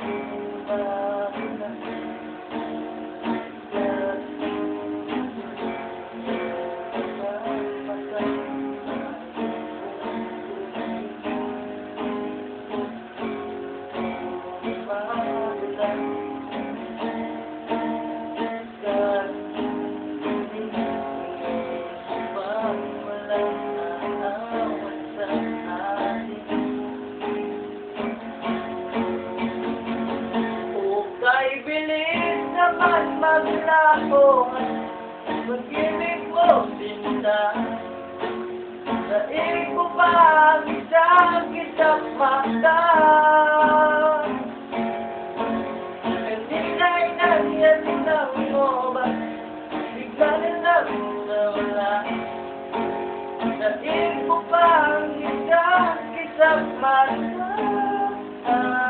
Thank you. Bilis naman maglako Pag-ibig mo sinta. Daig ko pa ang isang kitang mata Kanina inanyan lang mo ba na lang nawala. Daig ko ang isang kitang mata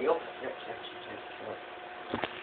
There you go. Yep, yep, yep, yep.